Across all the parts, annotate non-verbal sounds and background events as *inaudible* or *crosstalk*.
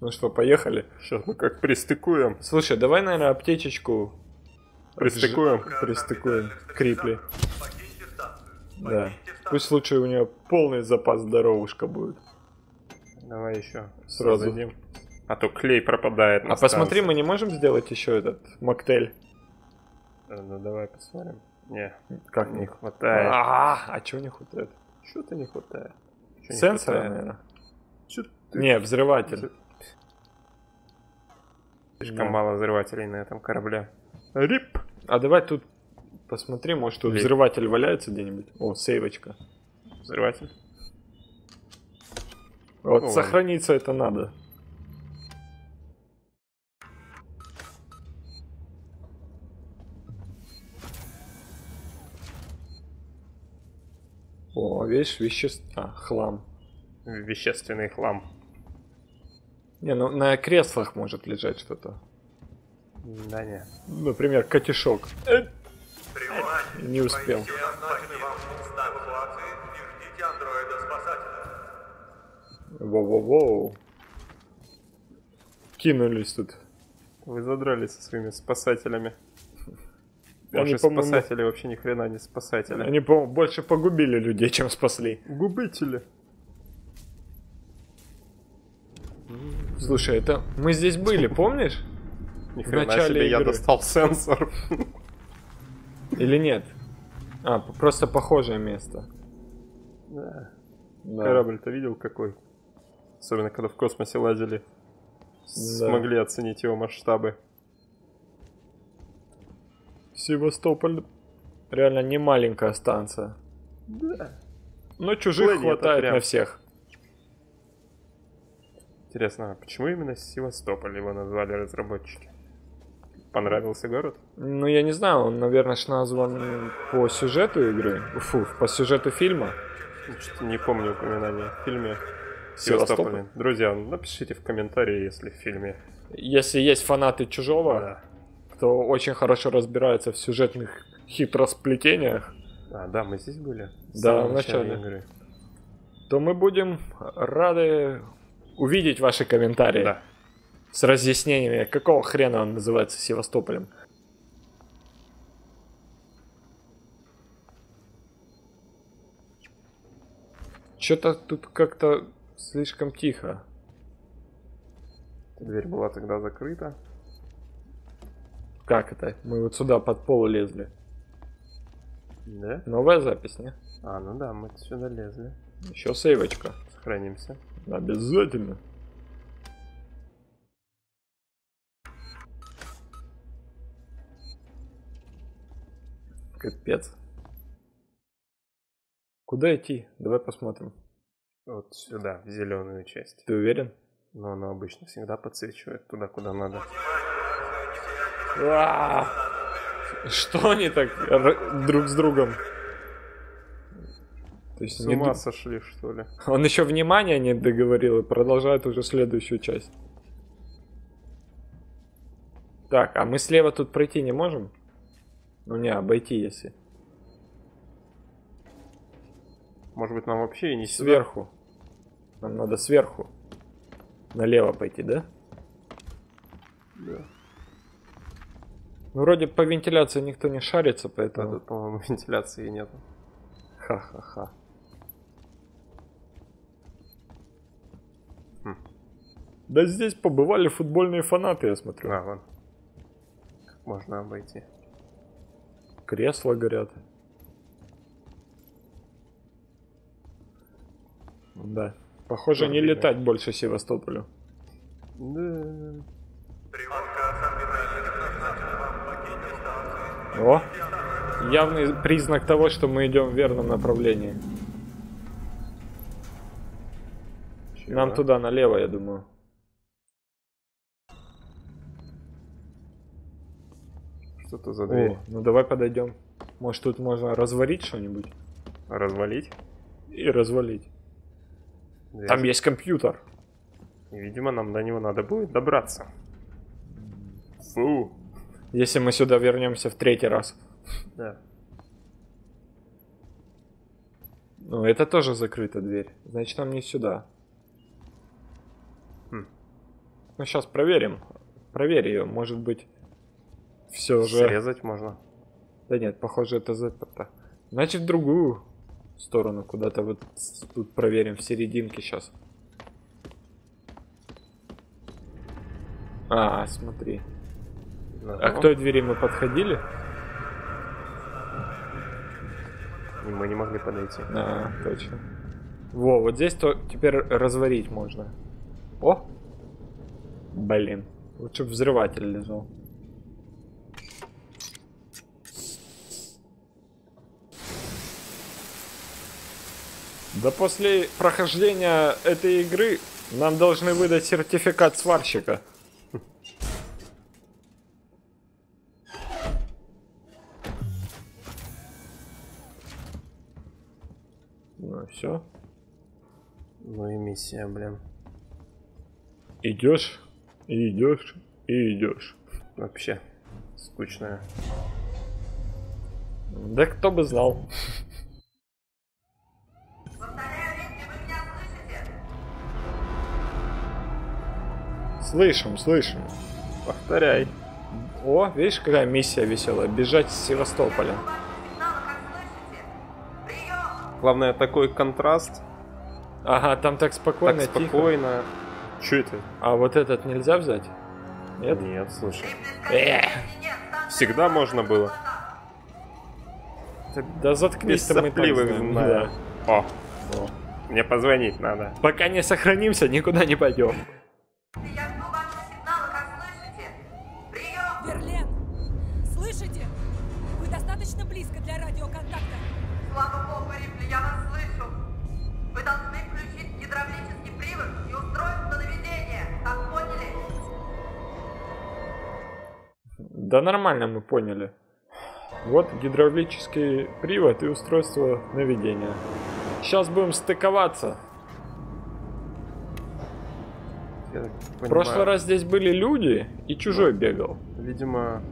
Ну что, поехали? Сейчас мы как пристыкуем. Слушай, давай, наверное, аптечечку Пристыкуем. пристыкуем Крипли. Да. Пусть лучше у нее полный запас здоровушка будет. Давай еще Сразу. создадим. А то клей пропадает на А посмотри, станции. мы не можем сделать еще этот моктейль? Э, Ну давай посмотрим. Не, Как не хватает. А, а чего не хватает? Что-то не хватает. Сенсора, хватает? наверное. Чё ты- Не, взрыватель. Слишком Да. мало взрывателей на этом корабле. Рип! А давай тут посмотри, может тут Ли- взрыватель валяется где-нибудь. О, сейвочка. Взрыватель. Вот О. сохраниться это надо. О, видишь, вещество... А, хлам. Вещественный хлам. Не, ну на креслах может лежать что-то. Да не. Например, котишок. Э, Не успел. Воу-воу-воу. Кинулись тут. Вы задрались со своими спасателями. Они, Ваши спасатели вообще ни хрена не спасатели. Они, по-моему, больше погубили людей, чем спасли. губители. Слушай, это мы здесь были, *laughs* помнишь? Ни хрена я достал сенсор. *laughs* Или нет? А, просто похожее место. Да. Да. Корабль-то видел какой? Особенно, когда в космосе лазили. Смогли оценить его масштабы. Севастополь реально не маленькая станция. Да. Но чужих Планета хватает прям. на всех. Интересно, а почему именно Севастополь его назвали разработчики? Понравился город? Ну, я не знаю, он, наверное, ж назван по сюжету игры. Фу, по сюжету фильма. Что-то не помню упоминания в фильме Севастополь? Севастополь. Друзья, напишите в комментарии, если в фильме. Если есть фанаты чужого, Да. кто очень хорошо разбирается в сюжетных хитросплетениях, А, да, мы здесь были. Да, в начале. игры. то мы будем рады увидеть ваши комментарии Да. с разъяснениями, какого хрена он называется Севастополем. Что-то тут как-то слишком тихо. Дверь была тогда закрыта. Как это? Мы вот сюда под пол лезли. Да? Новая запись, не? А, ну да, мы сюда лезли. Еще сейвочка. Сохранимся. Обязательно. Капец. Куда идти? Давай посмотрим. Вот сюда, в зеленую часть. Ты уверен? Но она обычно всегда подсвечивает туда, куда надо. А! Что они так друг с другом? То есть С не ума сошли, что ли? он еще внимания не договорил и продолжает уже следующую часть. Так, а мы слева тут пройти не можем? Ну не, обойти если. Может быть, нам вообще и не сюда? Сверху. Нам надо сверху. Налево пойти, да? Да. Ну, вроде по вентиляции никто не шарится, поэтому... тут, по-моему, *laughs* вентиляции нет. Ха-ха-ха. Да здесь побывали футбольные фанаты, я смотрю. А, вон. Как можно обойти? Кресла горят. Да. Похоже, Тоже не видно. летать больше Севастополю. Да. О! Явный признак того, что мы идем в верном направлении. Нам Чего? туда налево, я думаю. Что это за дверь? О, ну давай подойдем. Может тут можно разварить что-нибудь Развалить? и развалить. Дверь. Там есть компьютер. И, видимо, нам до него надо будет добраться. Фу. Если мы сюда вернемся в третий раз. Да. Ну, это тоже закрыта дверь. Значит, нам не сюда. Хм. Ну, сейчас проверим. Проверь ее, может быть, все же... Срезать можно. Да нет, похоже, это заперто. Значит, в другую сторону куда-то вот тут проверим в серединке сейчас. А, смотри. А к той двери мы подходили? Мы не могли подойти. А, точно. Во, вот здесь то теперь разварить можно. О! Блин. Лучше взрыватель лежал. Да после прохождения этой игры нам должны выдать сертификат сварщика. Ну все. Ну и миссия, блин. Идешь, и идешь, и идешь. Вообще скучная. Да кто бы знал. Слышим, слышим. Повторяй. О, видишь, какая миссия веселая. Бежать с Севастополя. Главное, такой контраст. Ага, там так спокойно, так тихо. спокойно. Че это? А вот этот нельзя взять? Нет? Нет, слушай. Эх. Всегда можно было. Да заткнись ты, мы так знаю. О, Да. О. мне позвонить надо. Пока не сохранимся, никуда не пойдем. Рипли, я вас слышу. Вы должны включить гидравлический привод и устройство наведения. Так поняли? Да нормально мы поняли. Вот гидравлический привод и устройство наведения. Сейчас будем стыковаться. В прошлый раз здесь были люди, и чужой бегал. Видимо,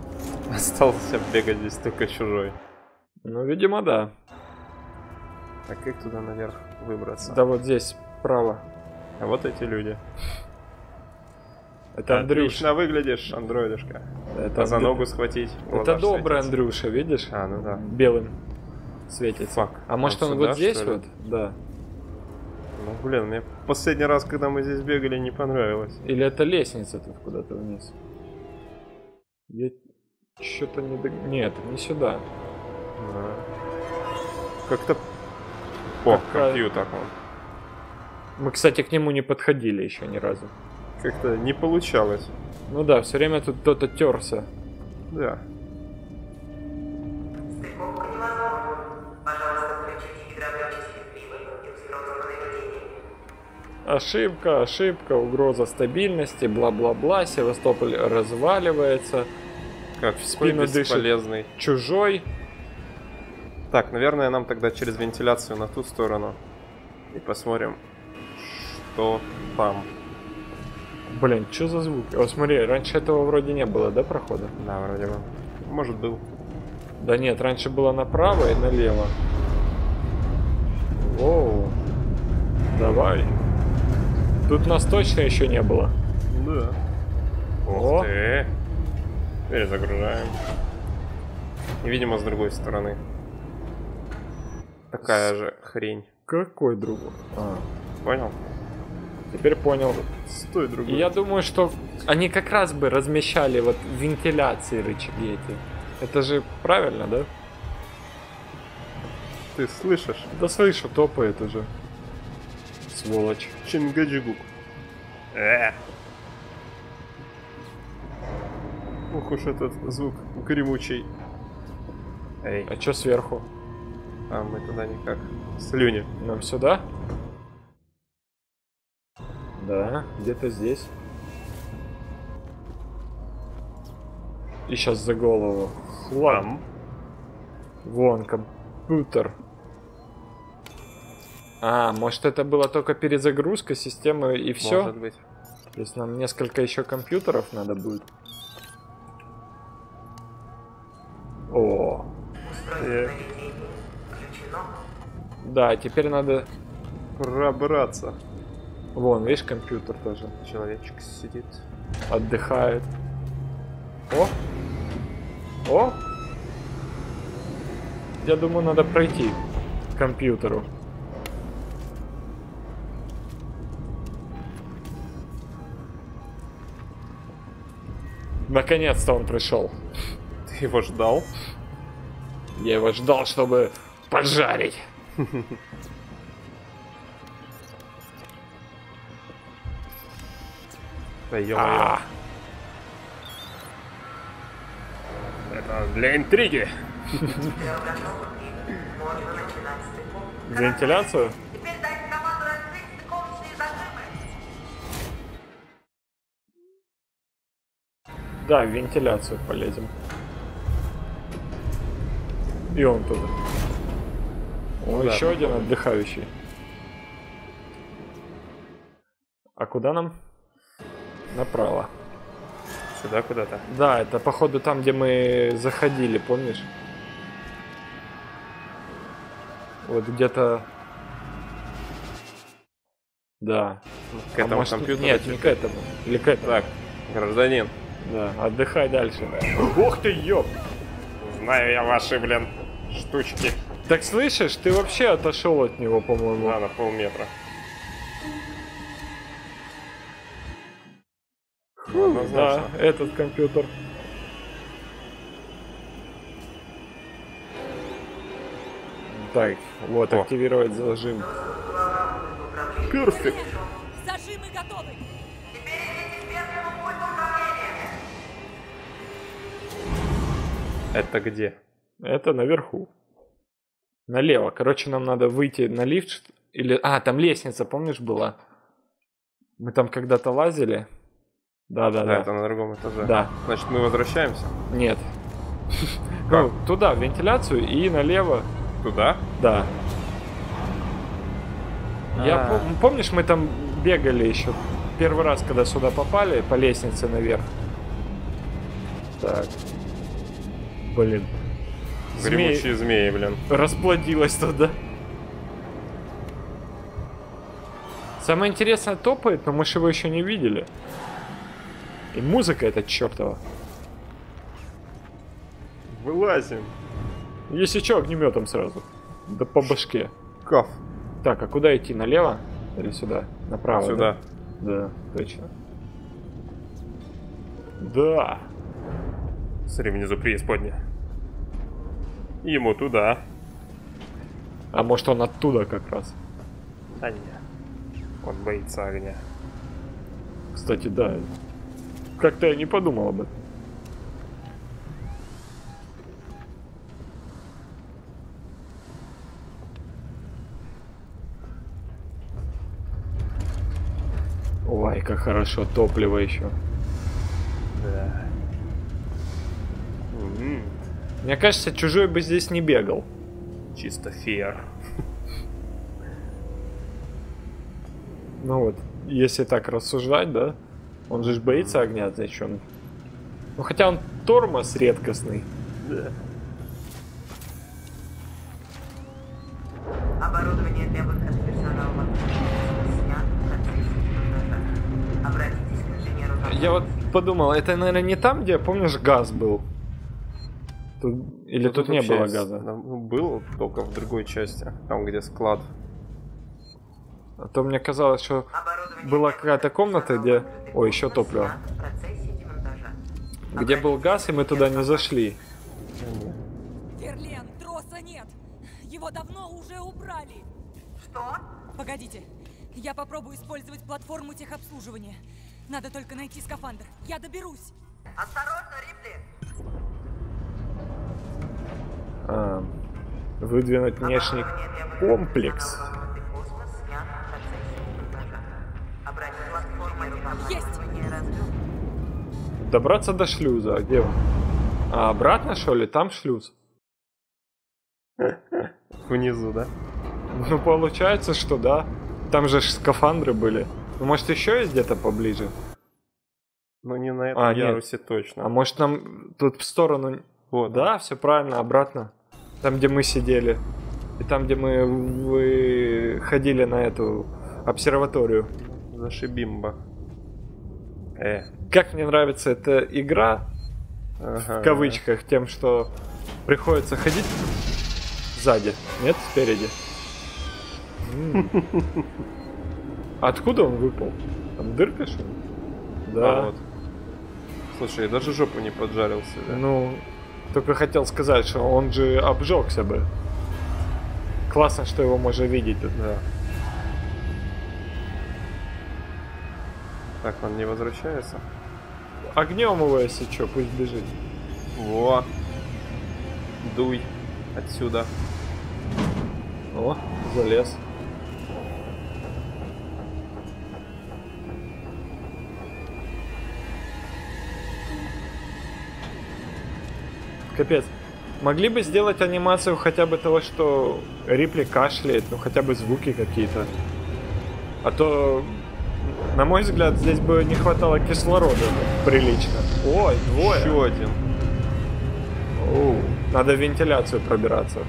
*laughs* остался бегать здесь только чужой. Ну, видимо, да. А как туда наверх выбраться? Да вот здесь, справа. А вот эти люди. Это Андрюша. Отлично выглядишь, андроидышка. Это А за ногу схватить. Это добрый светятся. Андрюша, видишь? А, ну да. Белым светится. Фак. А может он сюда, вот здесь вот? Да. Ну, блин, мне последний раз, когда мы здесь бегали, не понравилось. Или это лестница тут куда-то вниз? Я что-то не. Нет, не сюда. Да. Как-то... О, компьютер. вон. Мы, кстати, к нему не подходили еще ни разу. Как-то не получалось. Ну да, все время тут кто-то терся. Да. Ошибка, ошибка, угроза стабильности, бла-бла-бла, Севастополь разваливается, Как В спину дышит. чужой. Так, наверное, нам тогда через вентиляцию на ту сторону. И посмотрим, что там. Блин, что за звук? О, смотри, раньше этого вроде не было, да, прохода? Да, вроде бы. Может, был. Да нет, раньше было направо и налево. Воу. Давай. Тут нас точно еще не было. Да. О. Ух ты. Перезагружаем. И, видимо, с другой стороны. Такая же хрень. Какой друг? А, Понял? теперь понял. Стой, другой. я думаю, что они как раз бы размещали вот вентиляции рычаги эти. Это же правильно, да? Ты слышишь? Да слышу, топает уже. Сволочь. Чингаджигук. Э. Ух уж этот звук гремучий. Эй, А чё сверху? А мы туда никак. Слюни. Нам сюда? Да, где-то здесь. И сейчас за голову. Хлам. Вон, компьютер. А, может это была только перезагрузка системы и все? Может быть. То есть нам несколько еще компьютеров надо будет. Да, теперь надо... Пробраться. Вон, видишь, компьютер тоже Человечек сидит. отдыхает. О! О! Я думаю, надо пройти к компьютеру. Наконец-то он пришел. Ты его ждал? Я его ждал, чтобы поджарить. Да ё А, Это для интриги. Вентиляцию? Да, в вентиляцию полезем. И он туда. О, да, еще один отдыхающий. А куда нам? Направо. Сюда куда-то. Да, это походу там, где мы заходили, помнишь? Вот где-то... Да. К этому а может, компьютеру. Нет, не к этому. Или к этому. Так, гражданин. Да, отдыхай дальше. Ух ты, ёп! Знаю я ваши, блин, штучки. Так слышишь, ты вообще отошел от него, по-моему. Да, на полметра. Ну, Да, этот компьютер. Так, вот, О. активировать зажим. Перфект. Зажимы готовы! Это где? Это наверху. Налево. Короче, нам надо выйти на лифт. Или... А, там лестница, помнишь, была? Мы там когда-то лазили. Да, да, Да, да. это на другом этаже. Да. Значит, мы возвращаемся. Нет. Как? *laughs* Ну, туда, в вентиляцию и налево. Туда? Да. Я А. пом- помнишь, мы там бегали еще первый раз, когда сюда попали по лестнице наверх. Так. Блин. Змей Гремучие змеи, блин. расплодилась туда. Самое интересное топает, но мы же его еще не видели. И музыка эта чертова. Вылазим. Если что, огнеметом сразу. Да по башке. Каф. Так, а куда идти? Налево? Или сюда? Направо? Сюда. Да, да точно. Да. Смотри, внизу преисподня. Ему туда. А может он оттуда как раз? Да не. Он боится огня. Кстати, да. Как-то я не подумал об этом. Ой, как хорошо, топливо еще. Мне кажется, чужой бы здесь не бегал. Чисто фер. Ну вот, если так рассуждать, да? Он же ж боится огня, значит он... Ну хотя он тормоз редкостный. Да. Оборудование для выхода персонала снят в процессе монтажа. Обратитесь к инженеру. Я вот подумал, это, наверное, не там, где, помнишь, газ был? Тут- Или Ну, тут, не было газа? ну, Был только в другой части. Там, где склад. А то мне казалось, что была какая-то комната, где... Ой, еще топливо. Где был газ, и мы туда не зашли. Верлен, троса нет! Его давно уже убрали! Что? Погодите, я попробую использовать платформу техобслуживания. Надо только найти скафандр. Я доберусь. Осторожно, Рипли! А, выдвинуть внешний комплекс. Есть. Добраться до шлюза, а где он? А обратно, что ли? Там шлюз. *laughs* Внизу, да? Ну, получается, что да. Там же скафандры были. Ну, может, еще есть где-то поближе? Но не на этом А, нет. ярусе точно. А может, нам тут в сторону... Вот. Да, все правильно, обратно. Там, где мы сидели. И там, где мы выходили на эту обсерваторию. Зашибимба. Э, Как мне нравится эта игра, ага. в кавычках, тем, что приходится ходить сзади, нет, спереди. Откуда он выпал? Там дырка, что ли? Да. А, вот. Слушай, я даже жопу не поджарился, да? Ну, только хотел сказать, что он же обжегся бы. Классно, что его можно видеть. Да. Так, он не возвращается? Огнем его, если что, пусть бежит. Во. Дуй отсюда. О, залез. Капец. Могли бы сделать анимацию хотя бы того, что Рипли кашляет, ну хотя бы звуки какие-то. А то, на мой взгляд, здесь бы не хватало кислорода прилично. Ой, двое. Еще один. Оу, надо в вентиляцию пробираться.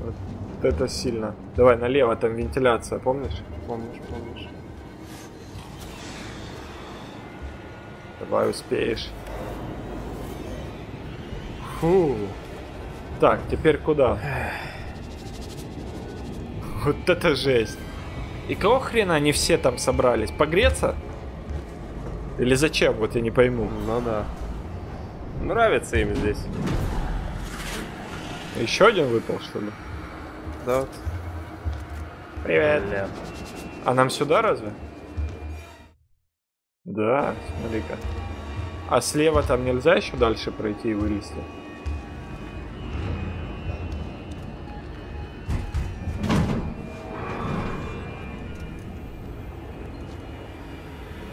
Вот это сильно. Давай налево, там вентиляция, помнишь? Помнишь, помнишь. Давай успеешь. Фу. Так, теперь куда? Вот это жесть. И кого хрена они все там собрались? Погреться? Или зачем? Вот я не пойму. Ну да. Нравится им здесь. Еще один выпал, что ли? Да вот. Привет. Бля. А нам сюда разве? Да, смотри-ка. А слева там нельзя еще дальше пройти и вылезти?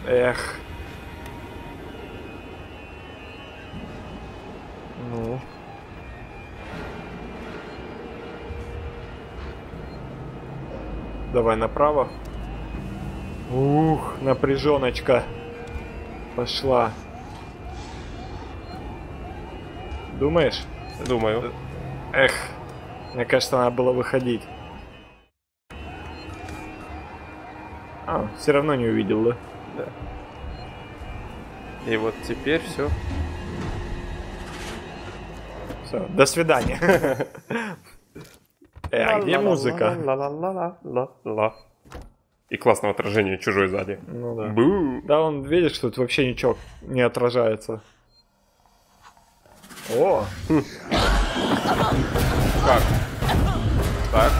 Эх. Ну. Давай направо. Ух, напряженочка. Пошла. Думаешь? Думаю. Эх, мне кажется, надо было выходить. А, все равно не увидел, да? Да. И вот теперь все. Все, до свидания. *laughs* Э, а где музыка? И классное отражение чужой сзади. Ну да. Бу. Да, он, видишь, тут вообще ничего не отражается. О, Как? Так.